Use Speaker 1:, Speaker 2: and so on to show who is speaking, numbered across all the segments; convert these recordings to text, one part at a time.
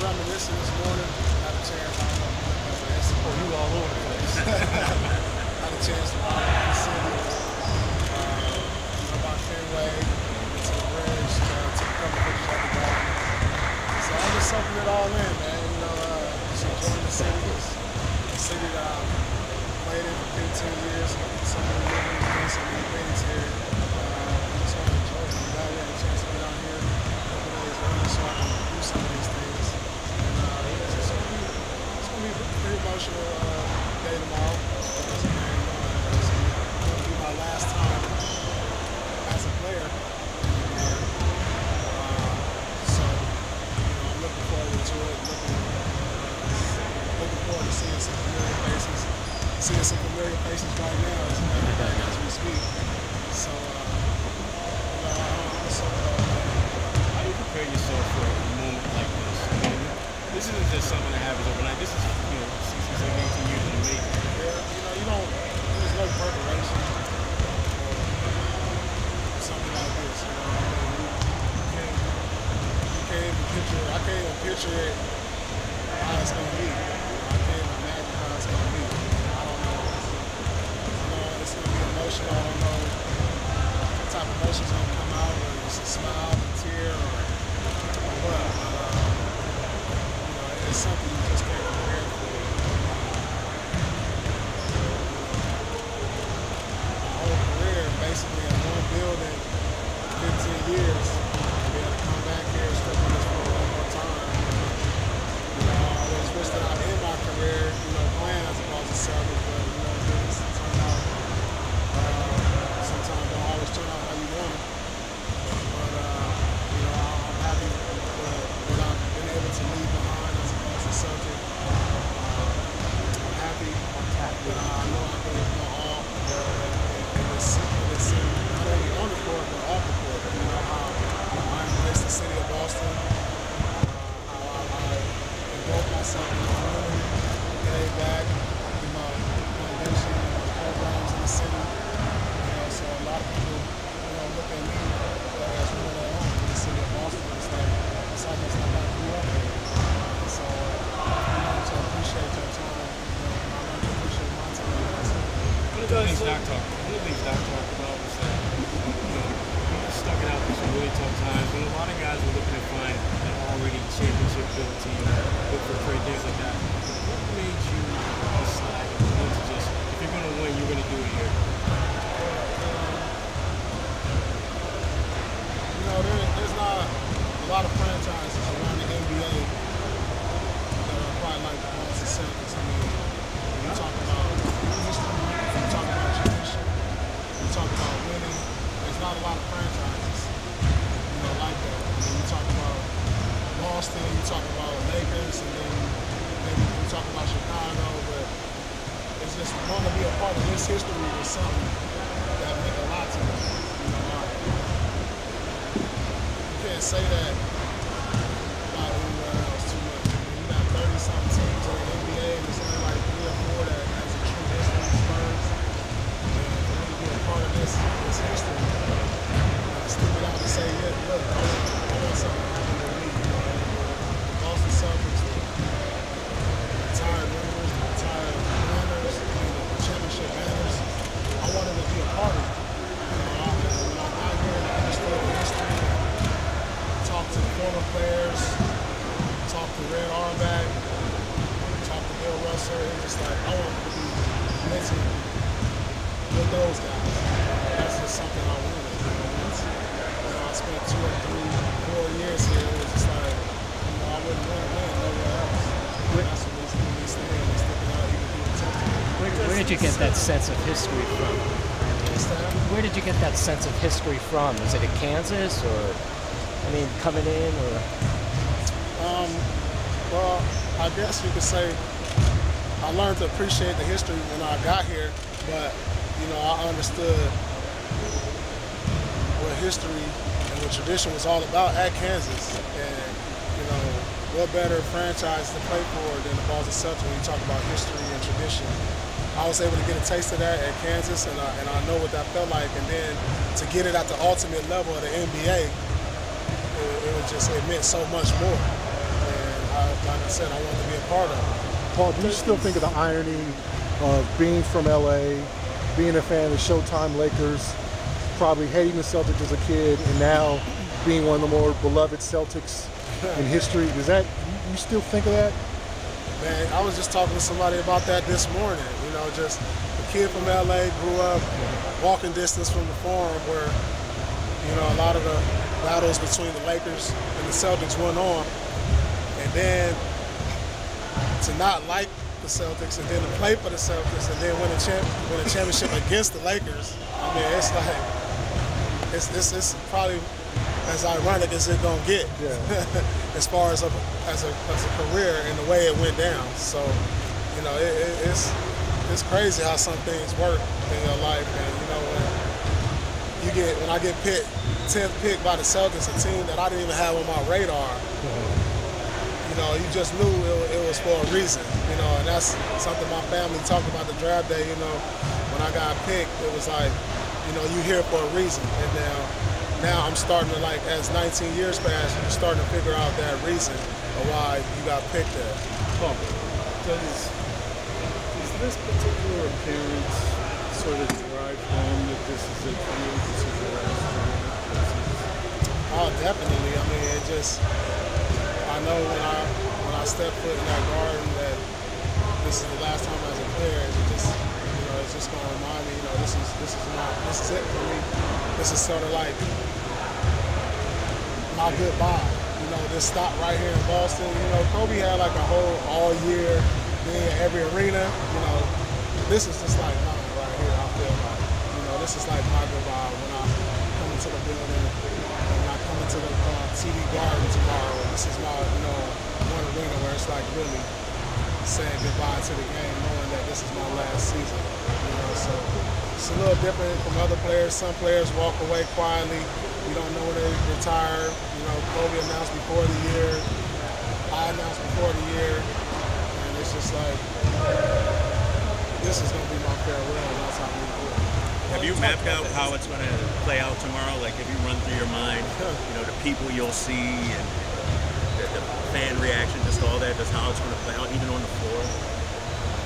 Speaker 1: reminiscing this morning. Had a chance.
Speaker 2: Oh, you all over the place.
Speaker 1: Had a chance to play in the city. Uh, about Fenway, to the bridge, to, pictures at the. So I'm just soaking it all in, man. You know, uh, just enjoying the city. It's a city that I've played in for 15 years. So many living, doing so many things here. emotion, I don't know what type of emotion's gonna come out, or it's a smile, a tear, or what. Uh, you know, it's something just want to be a part of this history or something that meant a lot to me. You know, like, you can't say that about anywhere else too much. You got 30 something teams in the NBA and there's only like three or four that has a true history of Spurs. And for me to be a part of this, this history, it's stupid out to say, yeah, look, I want, I want something.
Speaker 3: did you get that sense of history from? Where did you get that sense of history from? Was it in Kansas or, I mean, coming in or?
Speaker 1: Um, well, I guess you could say I learned to appreciate the history when I got here, but, you know, I understood what history and what tradition was all about at Kansas. And, you know, what better franchise to play for than the Boston Celtics when you talk about history and tradition I was able to get a taste of that at Kansas, and, and I know what that felt like. And then to get it at the ultimate level of the NBA, it, it was just it meant so much more. And I, like I said, I wanted to be a part of it.
Speaker 4: Paul, do you still think of the irony of being from LA, being a fan of the Showtime Lakers, probably hating the Celtics as a kid, and now being one of the more beloved Celtics in history? Does that you still think of that?
Speaker 1: Man, I was just talking to somebody about that this morning. Know, just a kid from LA grew up walking distance from the Forum, where you know a lot of the battles between the Lakers and the Celtics went on, and then to not like the Celtics and then to play for the Celtics and then win a, champ, win a championship against the Lakers. I mean, it's like it's, it's, it's probably as ironic as it gonna get
Speaker 4: Yeah.
Speaker 1: as far as a, as a as a career and the way it went down. So, you know, it, it, it's it's crazy how some things work in your life, and you know when you get when I get picked tenth pick by the Celtics, a team that I didn't even have on my radar. You know, you just knew it, it was for a reason. You know, and that's something my family talked about the draft day. You know, when I got picked, it was like, you know, you here for a reason, and now now I'm starting to like as 19 years pass, you're starting to figure out that reason of why you got picked
Speaker 5: there. Does this particular appearance sort of drive home that this is it for? This is your last
Speaker 1: Oh, definitely. I mean, it just I know when I when I step foot in that garden that this is the last time as a player. It just you know it's just gonna remind me. You know, this is this is my this is it for me. This is sort of like my goodbye. You know, this stop right here in Boston. You know, Kobe had like a whole all year being in every arena. You know, this is just like mine right here. I feel like you know this is like my goodbye when I come into the building and I come into the uh, TD Garden tomorrow. This is my you know one arena where it's like really saying goodbye to the game, knowing that this is my last season. You know, so it's a little different from other players. Some players walk away quietly. You don't know when they retire. You know, Kobe announced before the year. I announced before the year, it's just like this is gonna be my farewell. and That's how we do it.
Speaker 6: Have you mapped out how it's going to play out tomorrow? Like, have you run through your mind, you know, the people you'll see and the, the fan reaction, just all that, just how it's going to play out, even on the floor?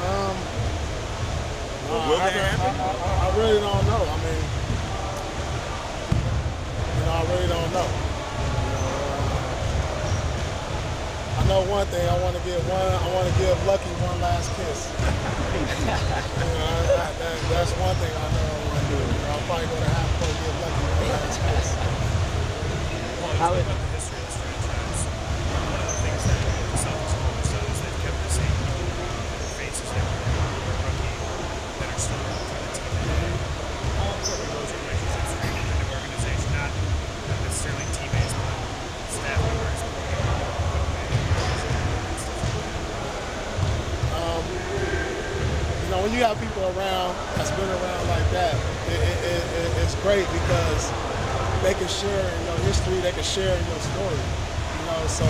Speaker 1: Um, uh,
Speaker 6: will
Speaker 1: I,
Speaker 6: that
Speaker 1: I,
Speaker 6: happen?
Speaker 1: I, I really don't know. I mean, you know, I really don't know. You know, uh, I know one thing. I want to give one. I want to give Lucky one last kiss. you know, I, I, that, that's one thing I know I want to do. I'm probably going to have to go give Lucky one last kiss.
Speaker 3: How it,
Speaker 7: about the history of this franchise. One of the things that the Celtics have always done is they've kept the same faces every rookie that are still on the team. How important are those relationships for you in the organization? Not necessarily teammates, but staff members.
Speaker 1: you know, when you have people around that's been around like that, it, it, it, it- it's great because they can share in your history, they can share in your story. You know, so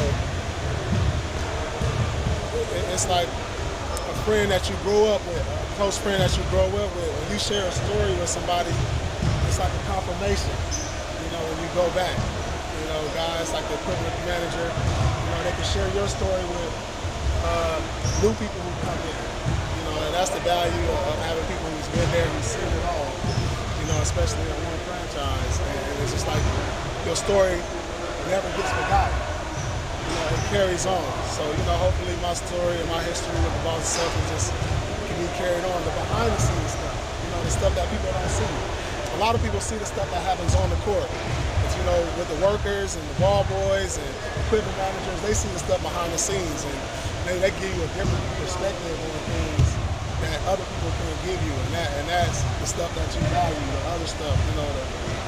Speaker 1: it, it's like a friend that you grew up with, a close friend that you grow up with. When you share a story with somebody, it's like a confirmation. You know, when you go back, you know, guys like the equipment manager, you know, they can share your story with uh, new people who come in. Know, and that's the value of, having people who's been there, who's seen it all. You know, especially in one franchise, and it's just like your story never gets forgotten. You know, it carries on. So you know, hopefully my story and my history with the Boston Celtics just can be carried on. The behind the scenes stuff, you know, the stuff that people don't see. A lot of people see the stuff that happens on the court. But, you know, with the workers and the ball boys and equipment managers, they see the stuff behind the scenes and they, they give you a different perspective on things that other people can't give you. And that and that's the stuff that you value, the other stuff, you know, the,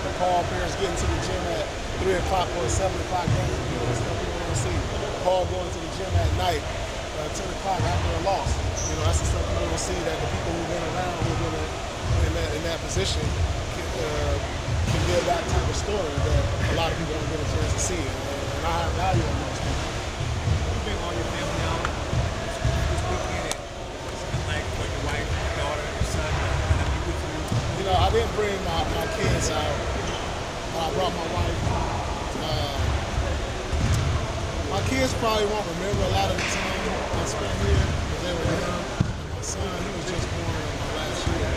Speaker 1: the Paul Pierce getting to the gym at three o'clock or seven o'clock game, you know, stuff people don't see. Paul going to the gym at night, uh, ten o'clock after a loss. You know, that's the stuff people don't see that the people who've been around who've been in, in that in that position can, uh, can give that type of story that a lot of people don't get a chance to see. And, and I have value on those people.
Speaker 7: You bring all your family out this weekend and something like for your wife, your daughter, your son, and I be with you.
Speaker 1: You I didn't bring my, my kids out. I brought my wife. Uh, my kids probably won't remember a lot of the time I spent here because they were young. My son, he was just born last year.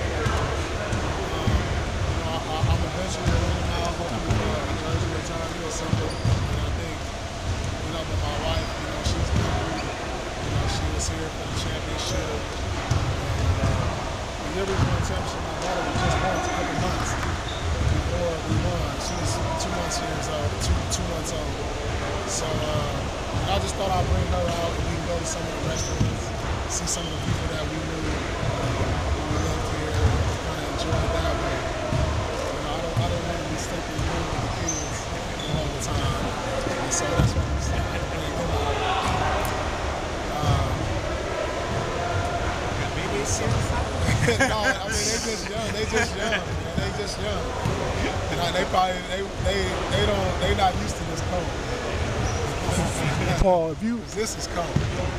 Speaker 1: Um, you know, I, I'm eventually going to run him out, hopefully uh, a jersey retirement or something. And I think, you know, but my wife, you know, she's married. You know, she was here for the championship. And Liberty won championship. My daughter was just born a couple months before we won. She was two months years old, two two months old. So uh, I just thought I'd bring her out and we can go to some of the restaurants, see some of the people that we knew uh, we lived here, kind of enjoy that way. You know, I don't, I don't want to be stuck in the room with the kids all the time. And so that's what we decided to bring them out. Uh, no, I mean they just young. They just young. Man. They just young. And I, they probably they they they don't they not used to this cold.
Speaker 4: Paul, have you
Speaker 1: This is cold.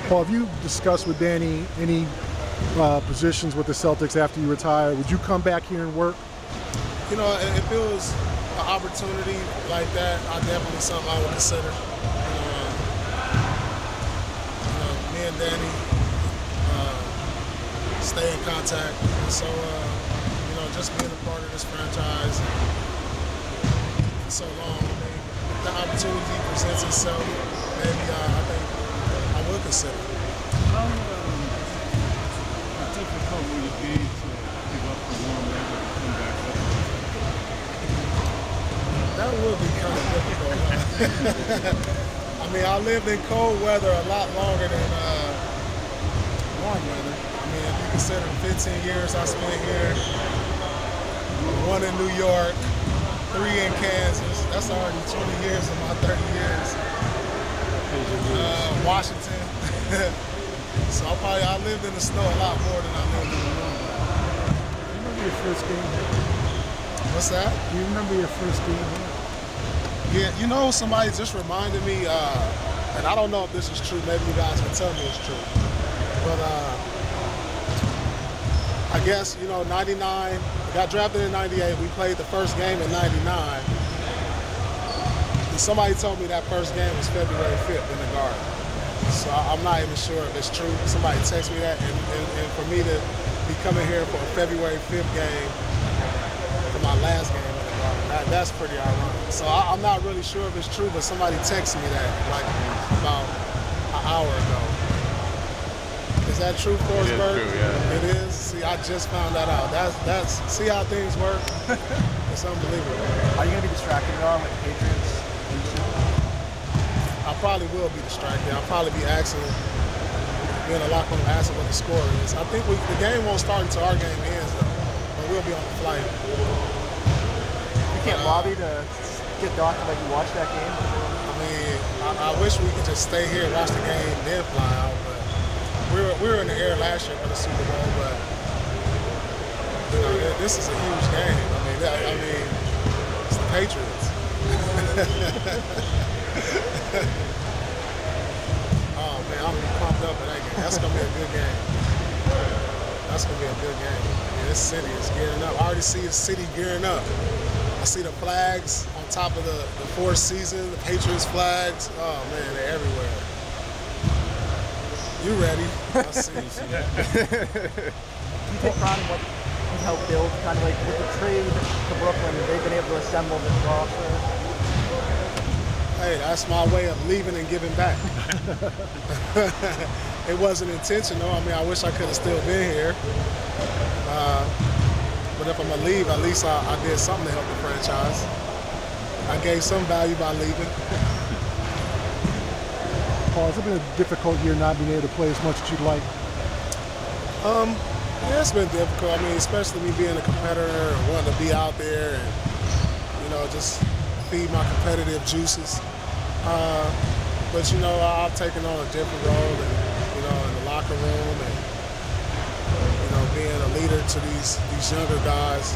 Speaker 4: Paul, have you discussed with Danny any uh, positions with the Celtics after you retire? Would you come back here and work?
Speaker 1: You know, if if it was an opportunity like that, I definitely something I would consider. Uh, you know me and Danny uh, stay in contact, and so uh, you know, just being a part of this franchise for so long. I mean, the opportunity presents itself, maybe I, I think I will consider.
Speaker 5: How um, difficult would it be to give up the warm weather and come back up?
Speaker 1: That would be kind of difficult. huh? I mean, I lived in cold weather a lot longer than uh, warm weather. I mean, if you consider the 15 years I spent here, one in New York, three in Kansas. That's already 20 years of my 30 years. Uh, Washington. so I probably I lived in the snow a lot more than I lived in the warm.
Speaker 5: You remember your first game?
Speaker 1: What's that?
Speaker 5: Do you remember your first game?
Speaker 1: Yeah, you know, somebody just reminded me, uh, and I don't know if this is true. Maybe you guys can tell me it's true. But uh, I guess you know, '99. Got drafted in '98. We played the first game in '99. And somebody told me that first game was February 5th in the Garden. So I'm not even sure if it's true. Somebody texted me that, and, and, and for me to be coming here for a February 5th game for my last game in the Garden, that, that's pretty ironic. So I, I'm not really sure if it's true, but somebody texted me that like about an hour ago. Is that true, Forsberg?
Speaker 8: true, yeah.
Speaker 1: It is. See, I just found that out. That's that's. See how things work. it's unbelievable.
Speaker 9: Are you going to be distracted at all with the Patriots?
Speaker 1: I probably will be distracted. I'll probably be asking, being a locker room asking what the score is. I think we, the game won't start until our game ends, though. But we'll be on the flight.
Speaker 9: You can't uh, lobby to get Doc to let you watch that game?
Speaker 1: I mean, I, I wish we could just stay here and watch the game, then fly out. But we were, we were in the air last year for the Super Bowl, but you know, th- this is a huge game. I mean, that, I mean, it's the Patriots. oh man, I'm pumped up for that game. That's gonna be a good game. That's gonna be a good game. This city is gearing up. I already see the city gearing up. I see the flags on top of the, the four season, the Patriots flags. Oh man, they're everywhere. You ready? I see.
Speaker 9: You take pride in what you helped build, kind of like with the trade to Brooklyn, they've been able to assemble this roster.
Speaker 1: Hey, that's my way of leaving and giving back. it wasn't intentional. I mean, I wish I could have still been here. Uh, but if I'm gonna leave, at least I, I did something to help the franchise. I gave some value by leaving.
Speaker 4: Paul, has it been a difficult year not being able to play as much as you'd like?
Speaker 1: Um, yeah, it's been difficult. I mean, especially me being a competitor and wanting to be out there and, you know, just feed my competitive juices. Uh, but, you know, I've taken on a different role and, you know, in the locker room and, you know, being a leader to these, these younger guys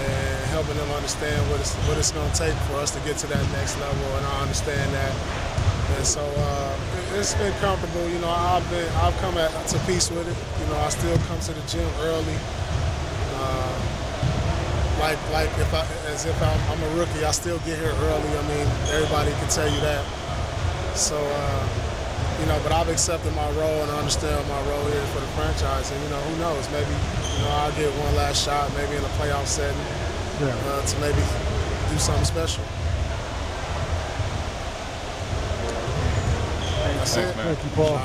Speaker 1: and helping them understand what it's, what it's going to take for us to get to that next level. And I understand that. And so uh, it's been comfortable. You know, I've been I've come at, to peace with it. You know, I still come to the gym early. Uh, like like if I as if I'm, I'm a rookie, I still get here early. I mean, everybody can tell you that. So, uh, you know, but I've accepted my role and I understand my role here for the franchise. And you know, who knows? Maybe you know I'll get one last shot, maybe in a playoff setting,
Speaker 4: Yeah.
Speaker 1: uh, to maybe do something special. That's it.
Speaker 4: Thank you, Paul.